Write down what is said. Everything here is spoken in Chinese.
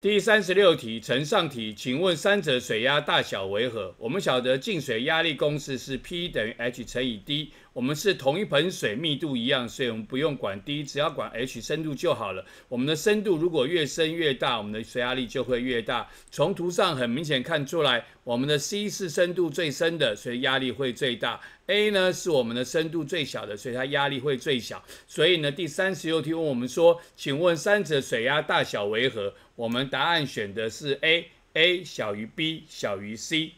第三十六题，呈上题，请问三者水压大小为何？我们晓得进水压力公式是 P 等于 H 乘以 D。我们是同一盆水，密度一样，所以我们不用管 D，只要管 H 深度就好了。我们的深度如果越深越大，我们的水压力就会越大。从图上很明显看出来，我们的 C 是深度最深的，所以压力会最大。A 呢是我们的深度最小的，所以它压力会最小。所以呢，第三十六题问我们说，请问三者水压大小为何？我们答案选的是 A，A 小于 B，小于 C。